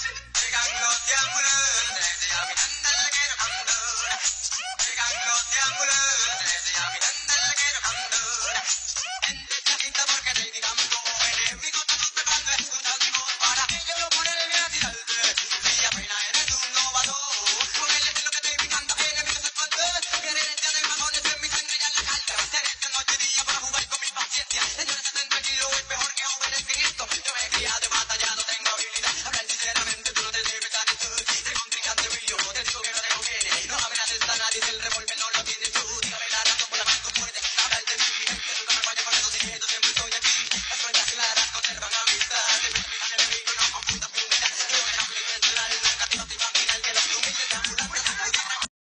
I'm Thank you.